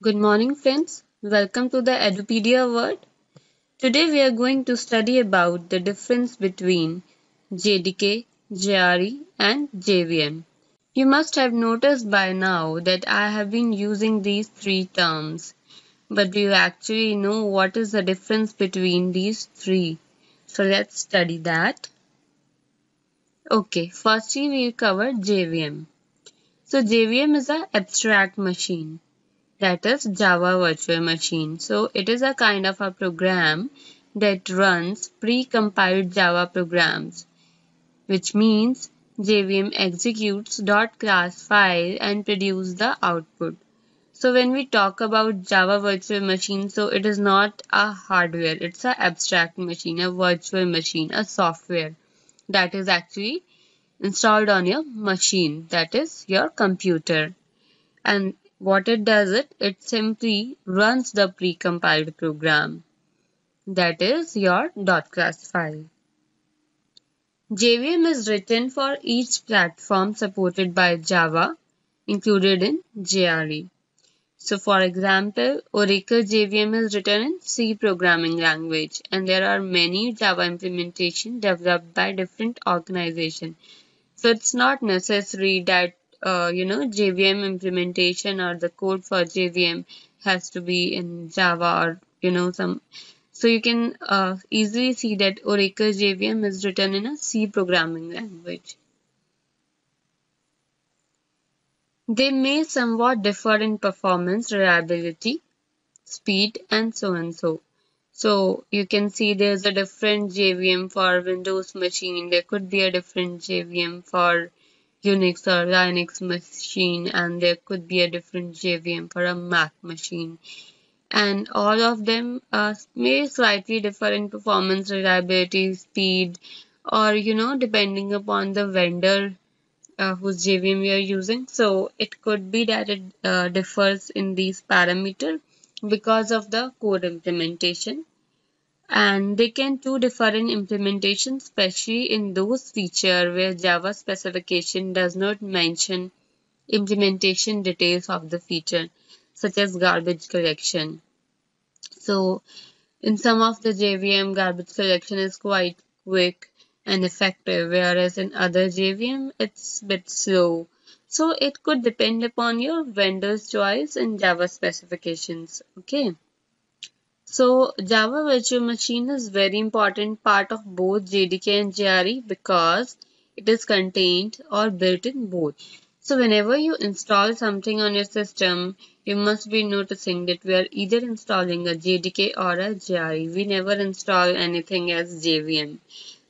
Good morning friends. Welcome to the Edupedia world. Today we are going to study about the difference between JDK, JRE and JVM. You must have noticed by now that I have been using these three terms. But do you actually know what is the difference between these three? So let's study that. Okay, firstly we cover JVM. So JVM is an abstract machine that is Java Virtual Machine. So it is a kind of a program that runs pre-compiled Java programs, which means JVM executes .class file and produce the output. So when we talk about Java Virtual Machine, so it is not a hardware, it's an abstract machine, a virtual machine, a software that is actually installed on your machine, that is your computer. And what it does it, it simply runs the precompiled program. That is your dot .class file. JVM is written for each platform supported by Java included in JRE. So for example, Oracle JVM is written in C programming language and there are many Java implementation developed by different organizations. So it's not necessary that uh, you know JVM implementation or the code for JVM has to be in Java or you know some so you can uh, easily see that Oracle JVM is written in a C programming language. They may somewhat differ in performance, reliability, speed and so and so. So you can see there's a different JVM for Windows machine. There could be a different JVM for Unix or Linux machine and there could be a different JVM for a Mac machine and all of them uh, may slightly differ in performance, reliability, speed or you know depending upon the vendor uh, whose JVM we are using. So it could be that it uh, differs in these parameters because of the code implementation and they can do differ in implementation especially in those features where Java specification does not mention implementation details of the feature such as garbage collection. So in some of the JVM garbage collection is quite quick and effective whereas in other JVM it's a bit slow. So it could depend upon your vendor's choice and Java specifications. Okay. So Java Virtual Machine is very important part of both JDK and JRE because it is contained or built in both. So whenever you install something on your system, you must be noticing that we are either installing a JDK or a JRE. We never install anything as JVM.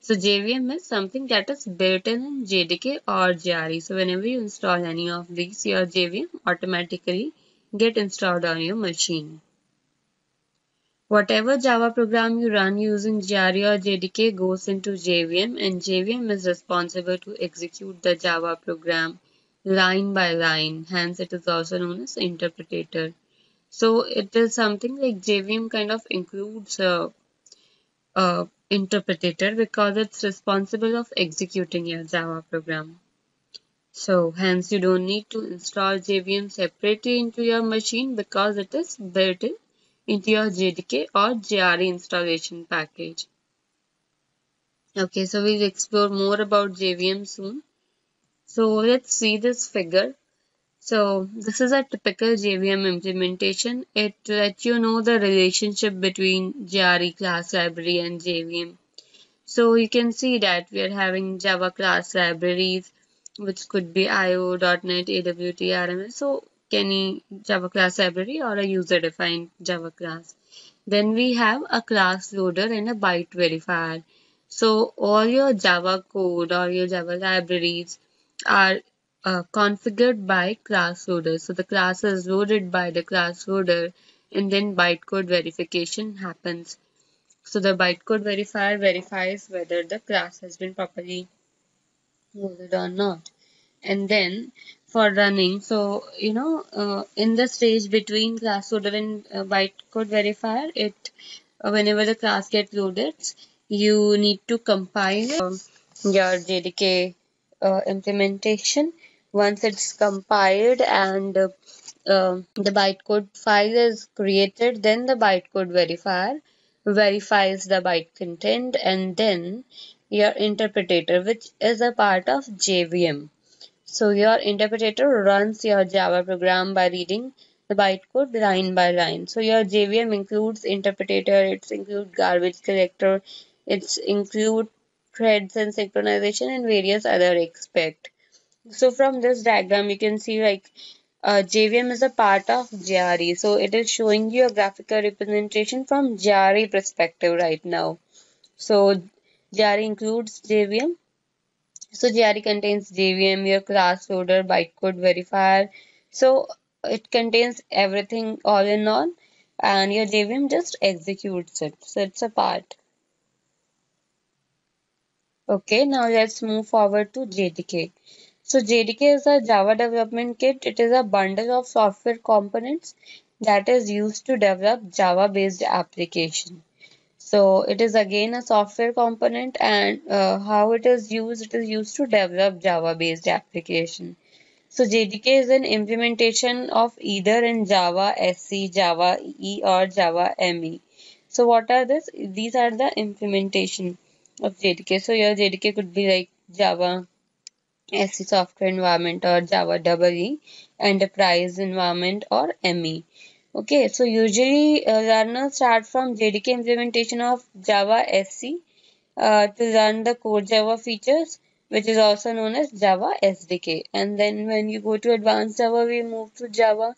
So JVM is something that is built in, JDK or JRE. So whenever you install any of these, your JVM automatically get installed on your machine. Whatever Java program you run using JRE or JDK goes into JVM and JVM is responsible to execute the Java program line by line. Hence, it is also known as interpreter. So, it is something like JVM kind of includes a, a interpreter because it's responsible of executing your Java program. So, hence you don't need to install JVM separately into your machine because it is built in into your JDK or JRE installation package. Okay, so we'll explore more about JVM soon. So let's see this figure. So this is a typical JVM implementation. It lets you know the relationship between JRE class library and JVM. So you can see that we are having Java class libraries, which could be IO, .NET, AWT, RMS. So any Java class library or a user defined Java class. Then we have a class loader and a byte verifier. So all your Java code or your Java libraries are uh, configured by class loader. So the class is loaded by the class loader and then bytecode verification happens. So the bytecode verifier verifies whether the class has been properly loaded or not. And then for running. So, you know, uh, in the stage between class loader and uh, bytecode verifier, it uh, whenever the class gets loaded, you need to compile um, your JDK uh, implementation. Once it's compiled and uh, uh, the bytecode file is created, then the bytecode verifier verifies the byte content, and then your interpreter, which is a part of JVM. So your interpreter runs your Java program by reading the bytecode line by line. So your JVM includes interpreter, it includes garbage collector, it includes threads and synchronization and various other aspects. So from this diagram, you can see like uh, JVM is a part of JRE. So it is showing you a graphical representation from JRE perspective right now. So JRE includes JVM. So JRE contains JVM, your class loader, bytecode verifier. So it contains everything all in all and your JVM just executes it. So it's a part. Okay, now let's move forward to JDK. So JDK is a Java development kit. It is a bundle of software components that is used to develop Java based application. So it is again a software component and uh, how it is used, it is used to develop Java based application. So JDK is an implementation of either in Java SE, Java EE or Java ME. So what are this? These are the implementation of JDK. So your JDK could be like Java SE software environment or Java EE enterprise environment or ME. Okay, so usually uh, learners start from JDK implementation of Java SE uh, to learn the core Java features, which is also known as Java SDK. And then when you go to advanced Java, we move to Java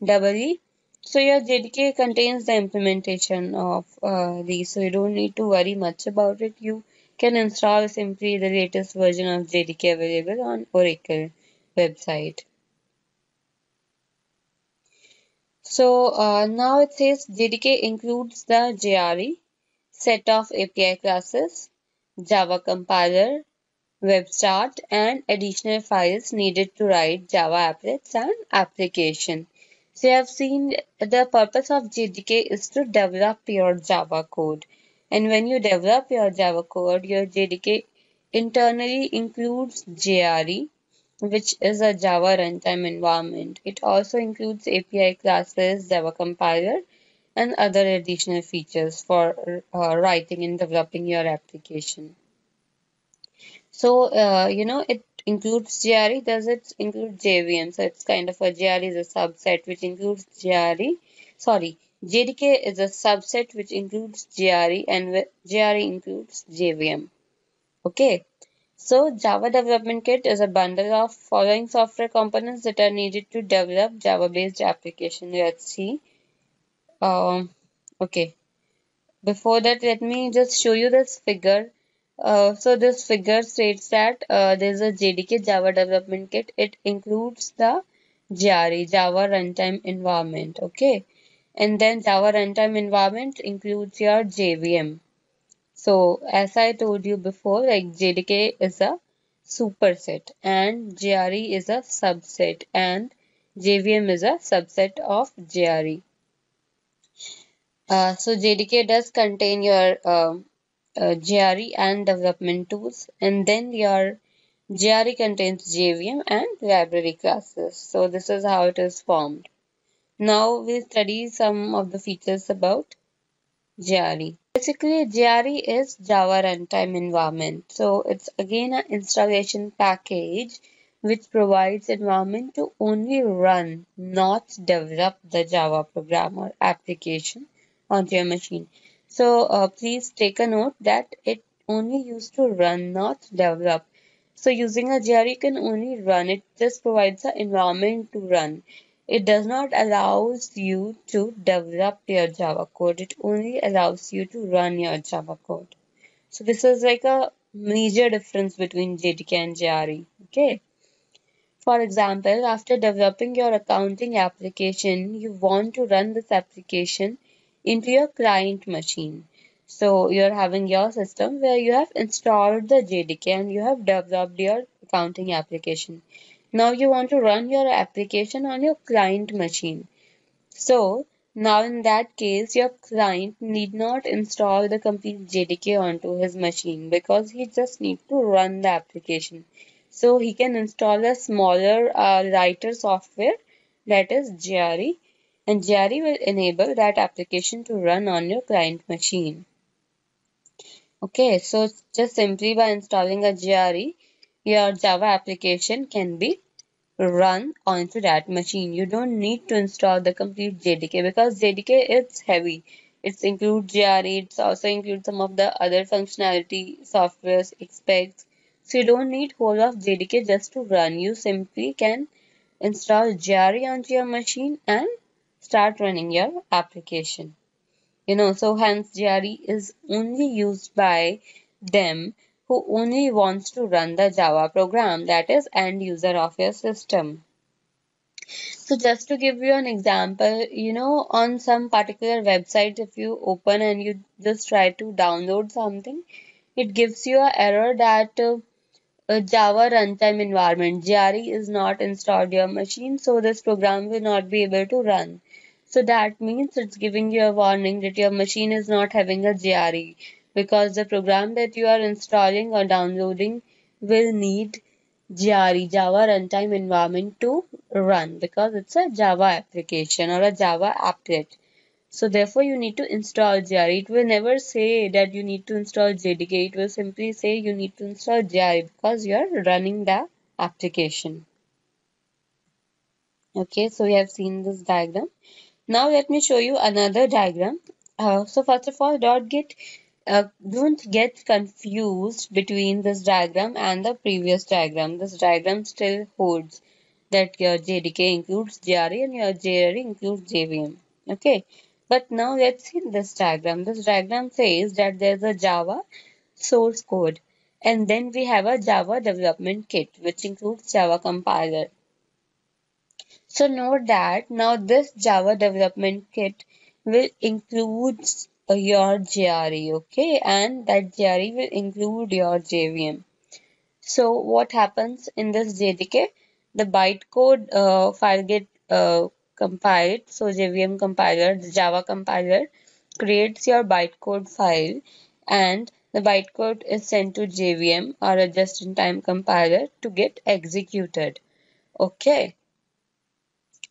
EE. So your JDK contains the implementation of uh, these, so you don't need to worry much about it. You can install simply the latest version of JDK available on Oracle website. So uh, now it says JDK includes the JRE set of API classes, Java compiler, web WebStart, and additional files needed to write Java applets and application. So you have seen the purpose of JDK is to develop your Java code. And when you develop your Java code, your JDK internally includes JRE, which is a Java runtime environment. It also includes API classes, Java compiler, and other additional features for uh, writing and developing your application. So, uh, you know, it includes JRE. Does it include JVM? So, it's kind of a JRE is a subset which includes JRE. Sorry, JDK is a subset which includes JRE and JRE includes JVM. Okay. So Java Development Kit is a bundle of following software components that are needed to develop Java-based application. Let's see. Um, okay. Before that, let me just show you this figure. Uh, so this figure states that uh, there is a JDK Java Development Kit. It includes the JRE, Java Runtime Environment. Okay and then Java runtime environment includes your JVM. So as I told you before, like JDK is a superset and JRE is a subset and JVM is a subset of JRE. Uh, so JDK does contain your uh, uh, JRE and development tools and then your JRE contains JVM and library classes. So this is how it is formed. Now we'll study some of the features about JRE. Basically, JRE is Java Runtime Environment. So it's again an installation package which provides environment to only run, not develop the Java program or application onto your machine. So uh, please take a note that it only used to run, not develop. So using a JRE, you can only run. It just provides an environment to run. It does not allow you to develop your Java code. It only allows you to run your Java code. So this is like a major difference between JDK and JRE. Okay. For example, after developing your accounting application, you want to run this application into your client machine. So you're having your system where you have installed the JDK and you have developed your accounting application. Now you want to run your application on your client machine. So now in that case, your client need not install the complete JDK onto his machine because he just need to run the application. So he can install a smaller uh, writer software that is JRE and JRE will enable that application to run on your client machine. Okay, so just simply by installing a JRE, your Java application can be run onto that machine. You don't need to install the complete JDK because JDK is heavy. It includes JRE, it also includes some of the other functionality softwares expects. So you don't need whole of JDK just to run. You simply can install JRE onto your machine and start running your application. You know, so hence JRE is only used by them who only wants to run the Java program that is end user of your system. So just to give you an example, you know, on some particular website, if you open and you just try to download something, it gives you an error that uh, a Java runtime environment, JRE, is not installed your machine, so this program will not be able to run. So that means it's giving you a warning that your machine is not having a JRE because the program that you are installing or downloading will need JRE, Java Runtime Environment to run because it's a Java application or a Java applet. So therefore you need to install JRE. It will never say that you need to install JDK. It will simply say you need to install JRE because you are running the application. Okay, so we have seen this diagram. Now let me show you another diagram. Uh, so first of all, don't get uh, don't get confused between this diagram and the previous diagram. This diagram still holds that your JDK includes JRE and your JRE includes JVM. Okay, but now let's see this diagram. This diagram says that there's a Java source code and then we have a Java development kit which includes Java compiler. So note that now this Java development kit will include your JRE, okay, and that JRE will include your JVM. So what happens in this JDK? The bytecode uh, file get uh, compiled. So JVM compiler, the Java compiler creates your bytecode file and the bytecode is sent to JVM or a just-in-time compiler to get executed. Okay.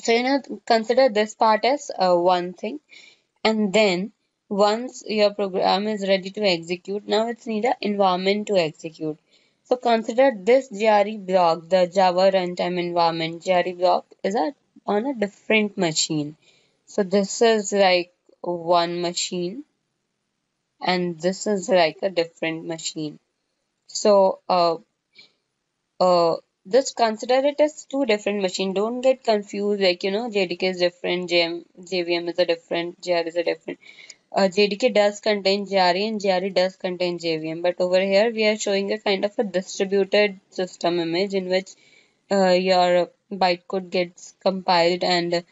So, you know, consider this part as uh, one thing. And then once your program is ready to execute, now it's need an environment to execute. So consider this JRE block, the Java runtime environment. JRE block is a, on a different machine. So this is like one machine and this is like a different machine. So uh, uh, just consider it as two different machine. Don't get confused like, you know, JDK is different, JM, JVM is a different, JR is a different. Uh, JDK does contain JRE and JRE does contain JVM. But over here, we are showing a kind of a distributed system image in which uh, your bytecode gets compiled and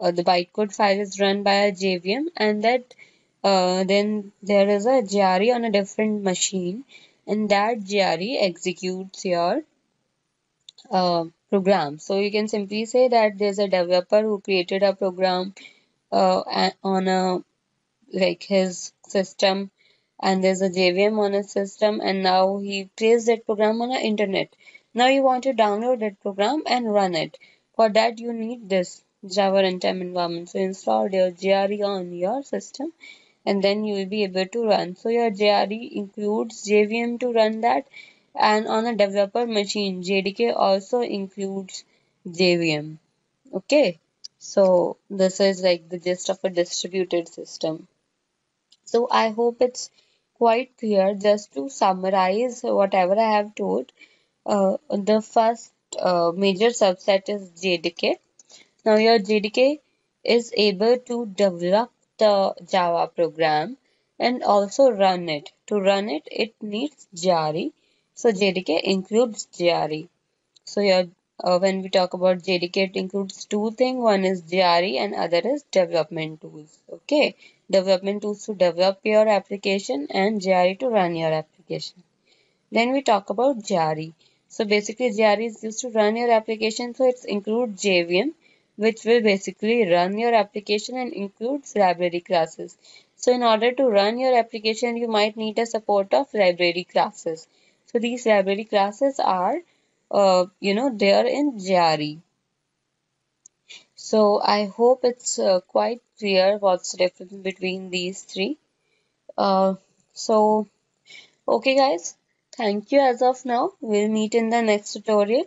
uh, the bytecode file is run by a JVM and that uh, then there is a JRE on a different machine and that JRE executes your uh, program. So you can simply say that there's a developer who created a program uh, on a like his system and there's a JVM on his system and now he placed that program on the internet. Now you want to download that program and run it. For that you need this Java runtime environment. So install your JRE on your system and then you will be able to run. So your JRE includes JVM to run that and on a developer machine JDK also includes JVM okay so this is like the gist of a distributed system so I hope it's quite clear. Just to summarize whatever I have told uh, the first uh, major subset is JDK now your JDK is able to develop the Java program and also run it. To run it it needs JRE so JDK includes JRE. So your uh, when we talk about JDK, it includes two things. One is JRE and other is development tools. Okay, development tools to develop your application and JRE to run your application. Then we talk about JRE. So basically JRE is used to run your application. So it includes JVM which will basically run your application and includes library classes. So in order to run your application, you might need a support of library classes. So these library classes are, uh, you know, they are in JRE. So I hope it's uh, quite clear what's the difference between these three. Uh, so, okay guys, thank you as of now. We'll meet in the next tutorial.